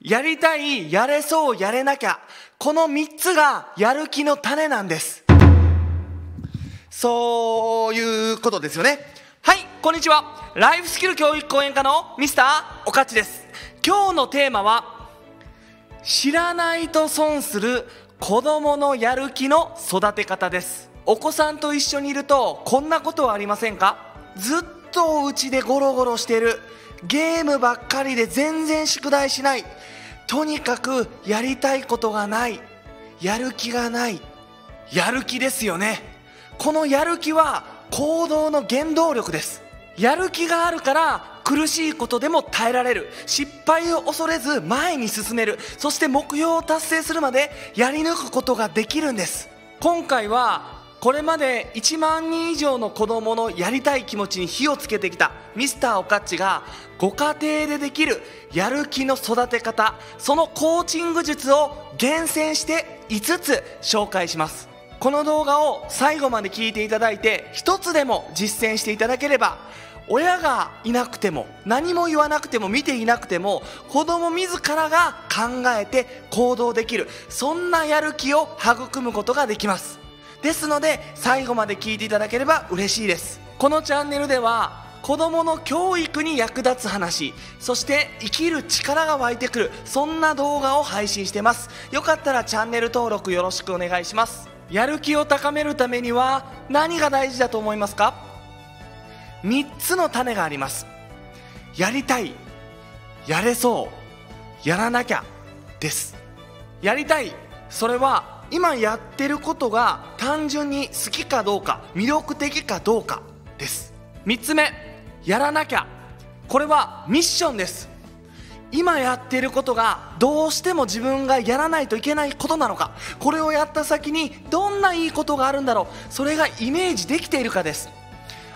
やりたい、やれそう、やれなきゃ。この3つがやる気の種なんです。そういうことですよね。はい、こんにちは。ライフスキル教育講演家のミスターおかちです。今日のテーマは、知らないと損する子供のやる気の育て方です。お子さんと一緒にいると、こんなことはありませんか？ずっとうちでゴロゴロしてる。ゲームばっかりで全然宿題しない。とにかくやりたいことがない。やる気がない。やる気ですよね。このやる気は行動の原動力です。やる気があるから苦しいことでも耐えられる。失敗を恐れず前に進める。そして目標を達成するまでやり抜くことができるんです。今回はこれまで1万人以上の子どものやりたい気持ちに火をつけてきたミスターおかっちがご家庭でできるやる気の育て方そのコーチング術を厳選して5つ紹介します。この動画を最後まで聞いていただいて1つでも実践していただければ親がいなくても何も言わなくても見ていなくても子供自らが考えて行動できるそんなやる気を育むことができます。ですので最後まで聞いていただければ嬉しいです。このチャンネルでは子どもの教育に役立つ話そして生きる力が湧いてくるそんな動画を配信してます。よかったらチャンネル登録よろしくお願いします。やる気を高めるためには何が大事だと思いますか？3つの種があります。やりたいやれそうやらなきゃです。やりたいそれは今やってることが単純に好きかどうか魅力的かどうかです。3つ目やらなきゃ。これはミッションです。今やってることがどうしても自分がやらないといけないことなのか。これをやった先にどんないいことがあるんだろう。それがイメージできているかです。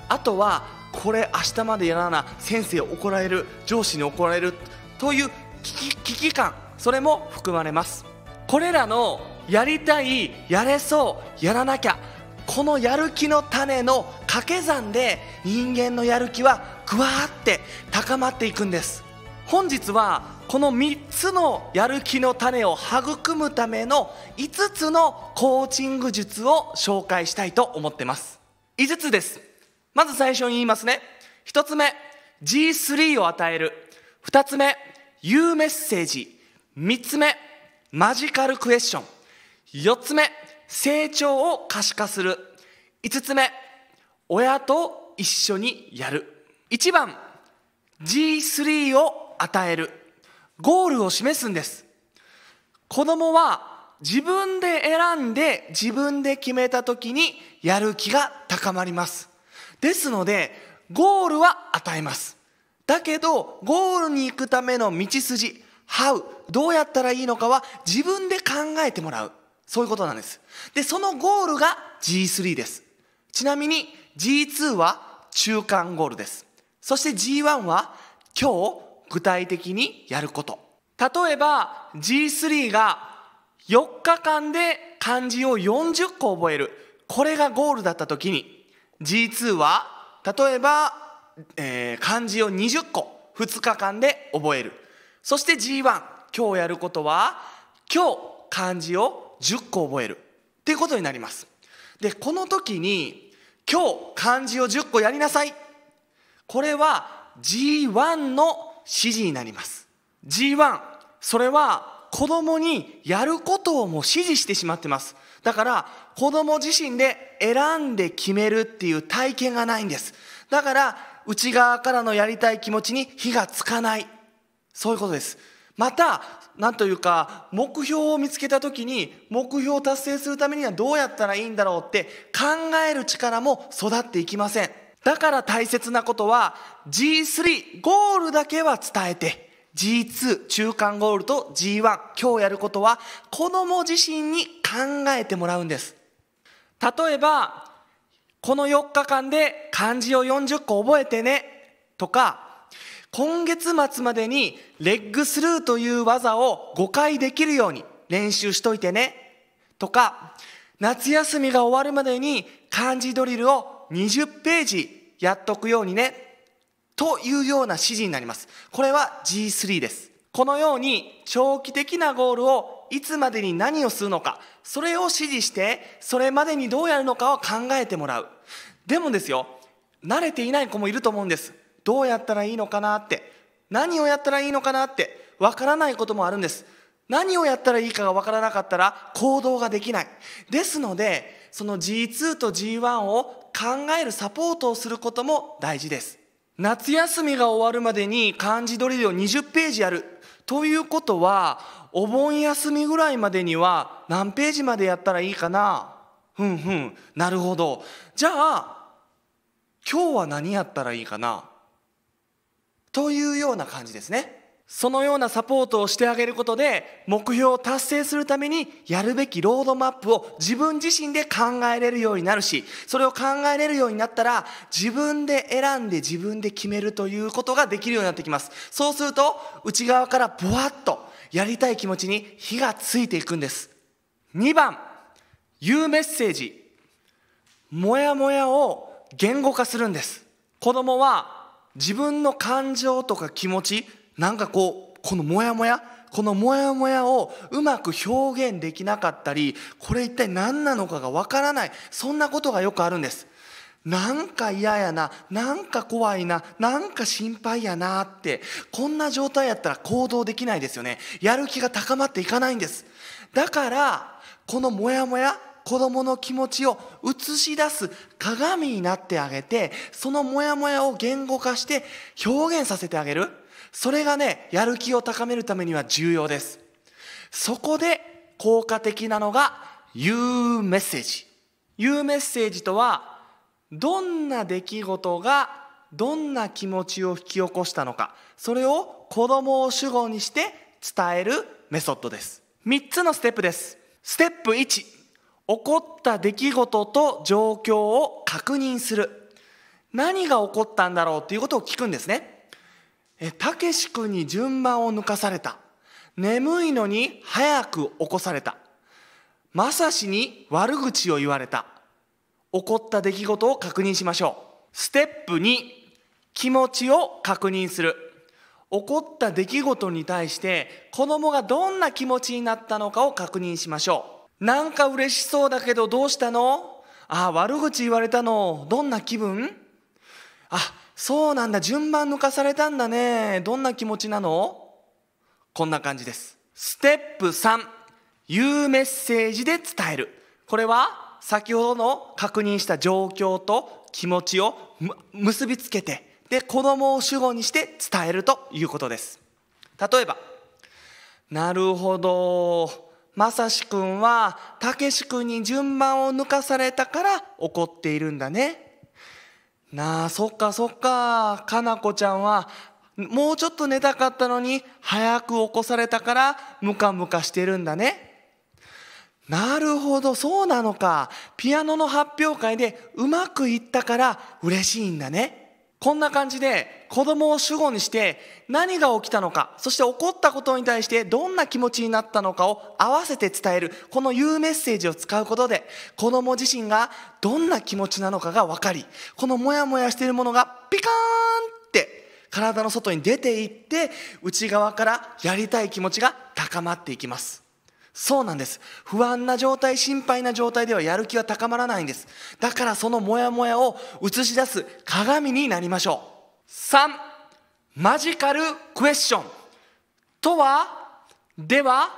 あとはこれ明日までやらな先生怒られる上司に怒られるという危機感。それも含まれます。これらのやりたいやれそうやらなきゃ。このやる気の種の掛け算で人間のやる気はぐわーって高まっていくんです。本日はこの3つのやる気の種を育むための5つのコーチング術を紹介したいと思ってます。5つです。まず最初に言いますね。1つ目 G3 を与える。2つ目言うメッセージ。3つ目マジカルクエスチョン。4つ目成長を可視化する。5つ目親と一緒にやる。1番 G3 を与える。ゴールを示すんです。子供は自分で選んで自分で決めた時にやる気が高まります。ですのでゴールは与えます。だけどゴールに行くための道筋 How どうやったらいいのかは自分で考えてもらう。そういうことなんです。でそのゴールが G3 です。ちなみに G2 は中間ゴールです。そして G1 は今日具体的にやること。例えば G3 が4日間で漢字を40個覚える。これがゴールだった時に G2 は例えば、えー、漢字を20個2日間で覚える。そして G1 今日やることは今日漢字を10個覚える。っていうことになります。でこの時に今日漢字を10個やりなさい。これは G1 の指示になります。G1 それは子供にやることをも指示してしまってます。だから子供自身で選んで決めるっていう体験がないんです。だから内側からのやりたい気持ちに火がつかない。そういうことです。また何というか目標を見つけた時に目標を達成するためにはどうやったらいいんだろうって考える力も育っていきません。だから大切なことは G3 ゴールだけは伝えて G2 中間ゴールと G1 今日やることは子供自身に考えてもらうんです。例えばこの4日間で漢字を40個覚えてねとか今月末までにレッグスルーという技を5回できるように練習しといてね。とか夏休みが終わるまでに漢字ドリルを20ページやっとくようにね。というような指示になります。これは G3 です。このように長期的なゴールをいつまでに何をするのかそれを指示してそれまでにどうやるのかを考えてもらう。でもですよ慣れていない子もいると思うんです。どうやったらいいのかなって。何をやったらいいのかなって。わからないこともあるんです。何をやったらいいかがわからなかったら行動ができない。ですのでその G2 と G1 を考えるサポートをすることも大事です。夏休みが終わるまでに漢字ドリルを20ページやる。ということはお盆休みぐらいまでには何ページまでやったらいいかな。ふんふん。なるほど。じゃあ今日は何やったらいいかな。というような感じですね。そのようなサポートをしてあげることで目標を達成するためにやるべきロードマップを自分自身で考えれるようになるしそれを考えれるようになったら自分で選んで自分で決めるということができるようになってきます。そうすると内側からボワッとやりたい気持ちに火がついていくんです。2番言うメッセージ。もやもやを言語化するんです。子供は自分の感情とか気持ちなんかこうこのモヤモヤこのモヤモヤをうまく表現できなかったりこれ一体何なのかがわからないそんなことがよくあるんです。なんか嫌やななんか怖いななんか心配やなってこんな状態やったら行動できないですよね。やる気が高まっていかないんです。だからこのモヤモヤ子供の気持ちを映し出す鏡になってあげてそのモヤモヤを言語化して表現させてあげる。それがねやる気を高めるためには重要です。そこで効果的なのが言うメッセージ。言うメッセージとはどんな出来事がどんな気持ちを引き起こしたのか。それを子供を主語にして伝えるメソッドです。3つのステップです。ステップ1起こった出来事と状況を確認する。何が起こったんだろうということを聞くんですね。たけし君に順番を抜かされた。眠いのに早く起こされた。まさしに悪口を言われた。起こった出来事を確認しましょう。ステップ2気持ちを確認する。起こった出来事に対して子供がどんな気持ちになったのかを確認しましょう。なんか嬉しそうだけどどうしたの？ああ悪口言われたの。どんな気分？あそうなんだ。順番抜かされたんだね。どんな気持ちなの？こんな感じです。ステップ3言うメッセージで伝える。これは先ほどの確認した状況と気持ちを結びつけてで子供を主語にして伝えるということです。例えばなるほど。まさしくんはたけし君に順番を抜かされたから怒っているんだね。なあそっかそっか。かなこちゃんはもうちょっと寝たかったのに早く起こされたからムカムカしてるんだね。なるほどそうなのか。ピアノの発表会でうまくいったから嬉しいんだね。こんな感じで子供を主語にして何が起きたのかそして起こったことに対してどんな気持ちになったのかを合わせて伝えるこの言うメッセージを使うことで子供自身がどんな気持ちなのかが分かりこのモヤモヤしているものがピカーンって体の外に出ていって内側からやりたい気持ちが高まっていきます。そうなんです。不安な状態心配な状態ではやる気は高まらないんです。だからそのモヤモヤを映し出す鏡になりましょう。3マジカルクエスチョン。とはでは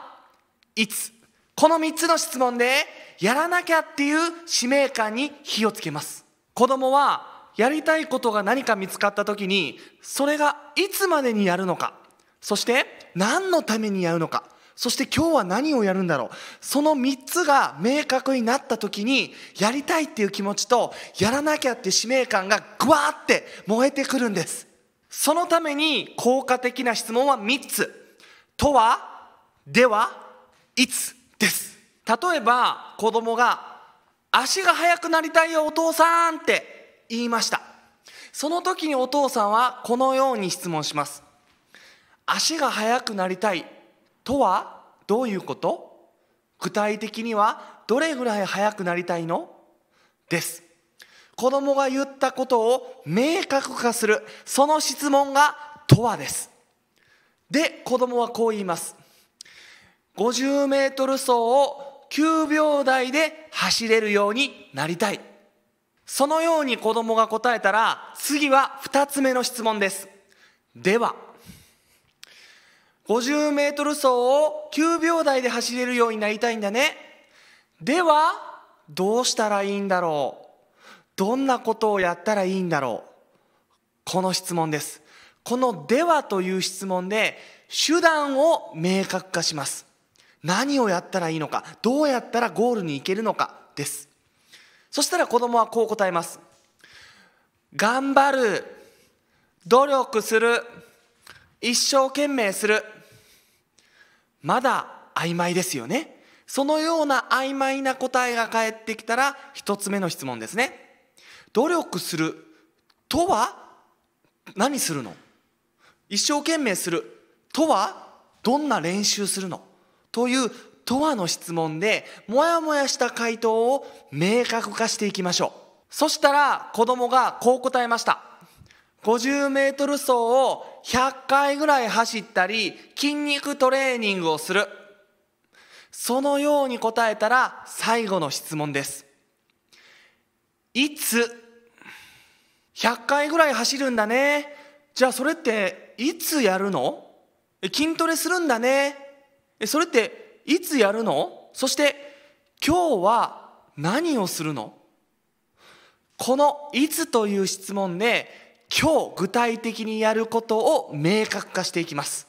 いつ。この3つの質問でやらなきゃっていう使命感に火をつけます。子供はやりたいことが何か見つかった時にそれがいつまでにやるのか。そして何のためにやるのか。そして今日は何をやるんだろう。その3つが明確になった時にやりたいっていう気持ちとやらなきゃって使命感がグワーって燃えてくるんです。そのために効果的な質問は3つ。とはではいつ？です。例えば子供が足が速くなりたいよお父さんって言いました。その時にお父さんはこのように質問します。足が速くなりたいとはどういうこと？具体的にはどれぐらい速くなりたいの？です。子供が言ったことを明確化するその質問がとはです。で子供はこう言います。50メートル走を9秒台で走れるようになりたい。そのように子供が答えたら次は2つ目の質問です。では50メートル走を9秒台で走れるようになりたいんだね。ではどうしたらいいんだろう。どんなことをやったらいいんだろう。この質問です。この「では」という質問で手段を明確化します。何をやったらいいのかどうやったらゴールに行けるのかです。そしたら子供はこう答えます。頑張る。努力する。一生懸命する。まだ曖昧ですよね。そのような曖昧な答えが返ってきたら一つ目の質問ですね。努力するとは何するの？一生懸命する。とはどんな練習するの？というとはの質問でもやもやした回答を明確化していきましょう。そしたら子供がこう答えました。50メートル走を100回ぐらい走ったり筋肉トレーニングをする。そのように答えたら最後の質問です。いつ100回ぐらい走るんだね。じゃあそれっていつやるの？筋トレするんだね。それっていつやるの？そして今日は何をするの？この「いつ」という質問で今日具体的にやることを明確化していきます。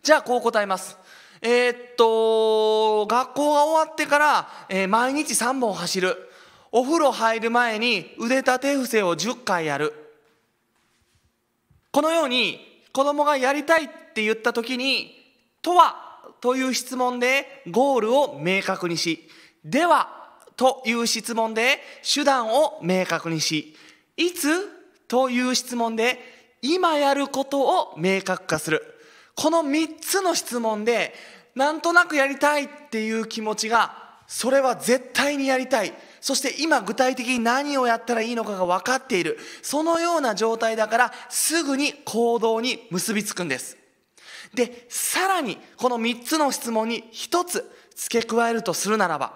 じゃあこう答えます。えー、っと学校が終わってから、えー、毎日3本走る。お風呂入る前に腕立て伏せを10回やる。このように子供がやりたいって言った時に「とは」という質問でゴールを明確にし「では」という質問で手段を明確にし「いつ?」という質問で今やることを明確化する。この3つの質問でなんとなくやりたいっていう気持ちがそれは絶対にやりたい。そして今具体的に何をやったらいいのかが分かっている。そのような状態だからすぐに行動に結びつくんです。でさらにこの3つの質問に1つ付け加えるとするならば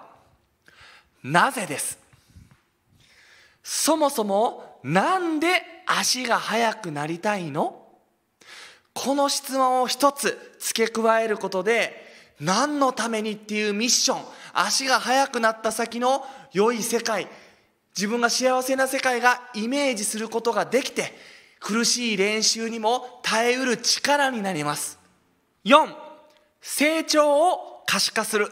なぜです？そもそもなんで足が速くなりたいの？この質問を1つ付け加えることで何のためにっていうミッション？足が速くなった先の良い世界自分が幸せな世界がイメージすることができて苦しい練習にも耐えうる力になります。4成長を可視化する。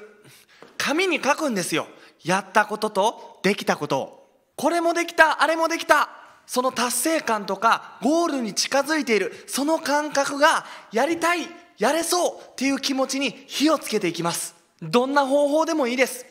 紙に書くんですよ。やったこととできたことを。これもできたあれもできた。その達成感とかゴールに近づいているその感覚がやりたいやれそうっていう気持ちに火をつけていきます。どんな方法でもいいです。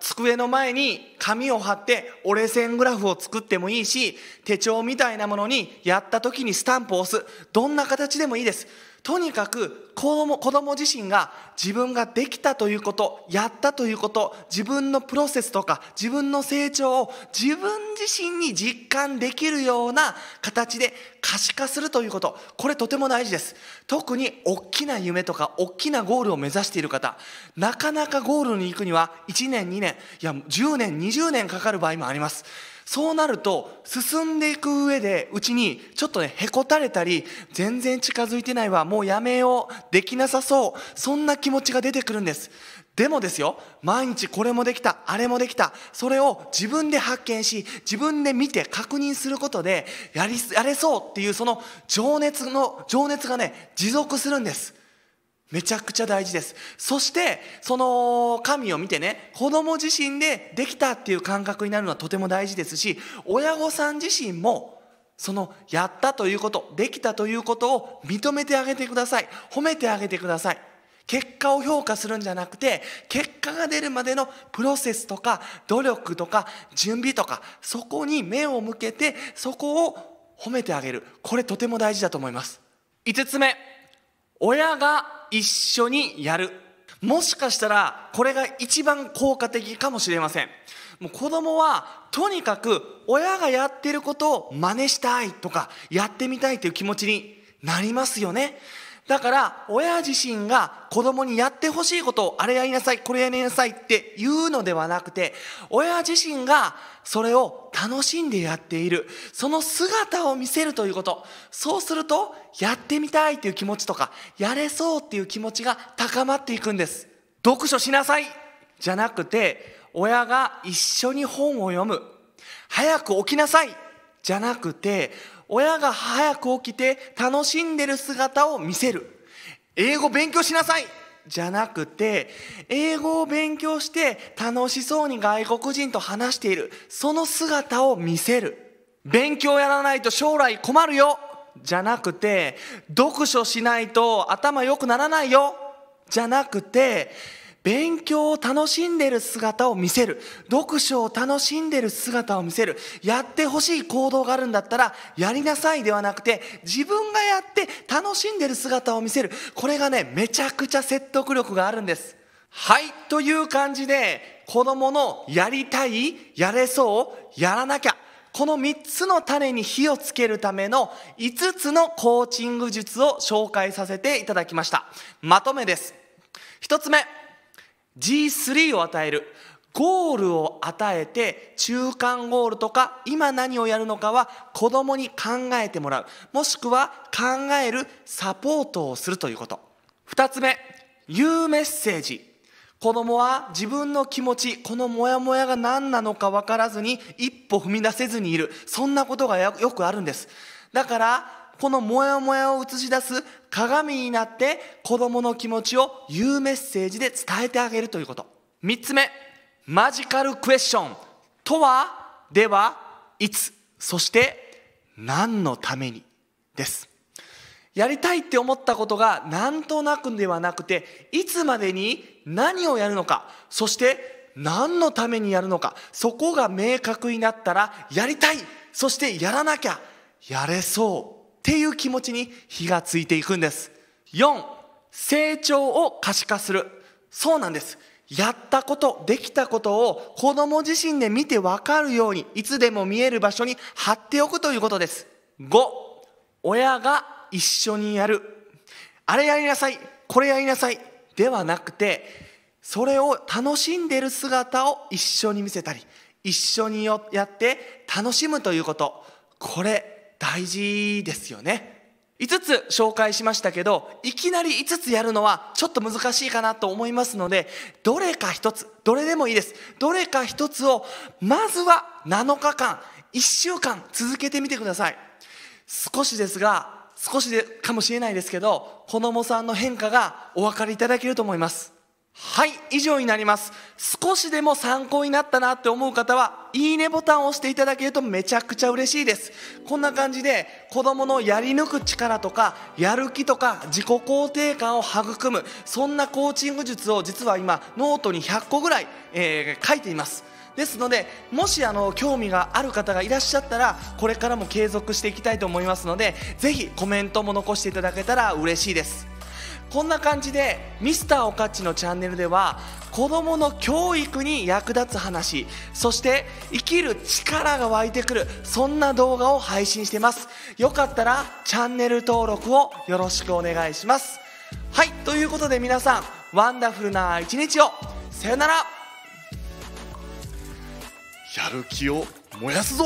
机の前に紙を貼って折れ線グラフを作ってもいいし手帳みたいなものにやった時にスタンプを押す。どんな形でもいいです。とにかく子供子供自身が自分ができたということやったということ自分のプロセスとか自分の成長を自分自身に実感できるような形で可視化するということ。これとても大事です。特に大きな夢とか大きなゴールを目指している方なかなかゴールに行くには1年2年いや10年20年かかる場合もあります。そうなると進んでいく上でうちにちょっとねへこたれたり全然近づいてないわもうやめようできなさそうそんな気持ちが出てくるんです。でもですよ毎日これもできたあれもできたそれを自分で発見し自分で見て確認することでやりやれそうっていうその情熱の情熱がね持続するんです。めちゃくちゃ大事です。そしてその神を見てね子供自身でできたっていう感覚になるのはとても大事ですし親御さん自身もそのやったということできたということを認めてあげてください。褒めてあげてください。結果を評価するんじゃなくて結果が出るまでのプロセスとか努力とか準備とかそこに目を向けてそこを褒めてあげる。これとても大事だと思います。5つ目。親が一緒にやる。もしかしたらこれが一番効果的かもしれません。もう子供はとにかく親がやってることを真似したいとかやってみたいという気持ちになりますよね。だから親自身が子供にやってほしいことをあれやりなさいこれやりなさいって言うのではなくて親自身がそれを楽しんでやっている。その姿を見せるということ。そうするとやってみたいという気持ちとかやれそうっていう気持ちが高まっていくんです。読書しなさい!じゃなくて親が一緒に本を読む。早く起きなさい!じゃなくて親が早く起きて楽しんでる姿を見せる。英語勉強しなさい。じゃなくて英語を勉強して楽しそうに外国人と話している。その姿を見せる。勉強やらないと将来困るよ。じゃなくて読書しないと頭良くならないよ。じゃなくて勉強を楽しんでる姿を見せる。読書を楽しんでる姿を見せる。やってほしい行動があるんだったらやりなさいではなくて自分がやって楽しんでる姿を見せる。これがねめちゃくちゃ説得力があるんです。はいという感じで子供のやりたいやれそうやらなきゃ。この3つの種に火をつけるための5つのコーチング術を紹介させていただきました。まとめです。1つ目。G3 を与える。ゴールを与えて中間ゴールとか今何をやるのかは子供に考えてもらう。もしくは考えるサポートをするということ。2つ目言うメッセージ。子供は自分の気持ちこのモヤモヤが何なのか分からずに一歩踏み出せずにいる。そんなことがよくあるんです。だからこのモヤモヤを映し出す鏡になって子供の気持ちを言うメッセージで伝えてあげるということ。3つ目マジカルクエスチョン。とはではいつ。そして何のためにです。やりたいって思ったことがなんとなくではなくていつまでに何をやるのか。そして何のためにやるのか。そこが明確になったらやりたい。そしてやらなきゃ。やれそう。っていう気持ちに火がついていくんです。4成長を可視化する。そうなんです。やったことできたことを子供自身で見て分かるようにいつでも見える場所に貼っておくということです。5親が一緒にやる。あれやりなさい。これやりなさい。ではなくてそれを楽しんでる姿を一緒に見せたり一緒にやって楽しむということ。これ大事ですよね。5つ紹介しましたけどいきなり5つやるのはちょっと難しいかなと思いますのでどれか1つどれでもいいです。どれか1つをまずは7日間1週間続けてみてください。少しですが少しでかもしれないですけど子供さんの変化がお分かりいただけると思います。はい以上になります。少しでも参考になったなって思う方はいいねボタンを押していただけるとめちゃくちゃ嬉しいです。こんな感じで子供のやり抜く力とかやる気とか自己肯定感を育むそんなコーチング術を実は今ノートに100個ぐらい、えー、書いています。ですのでもしあの興味がある方がいらっしゃったらこれからも継続していきたいと思いますのでぜひコメントも残していただけたら嬉しいです。こんな感じでミスターおかっちのチャンネルでは子どもの教育に役立つ話そして生きる力が湧いてくるそんな動画を配信してます。よかったらチャンネル登録をよろしくお願いします。はいということで皆さんワンダフルな一日をさよなら。やる気を燃やすぞ